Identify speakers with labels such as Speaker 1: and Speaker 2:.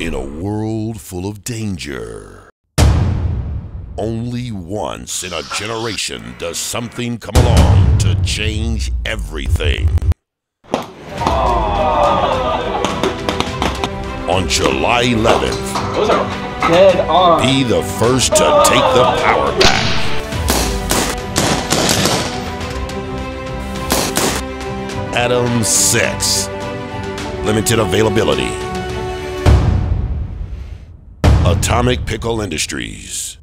Speaker 1: In a world full of danger, only once in a generation does something come along to change everything. On July 11th,
Speaker 2: Those are dead on.
Speaker 1: be the first to take the power back. Atom 6. Limited availability. Atomic Pickle Industries.